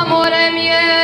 amore mie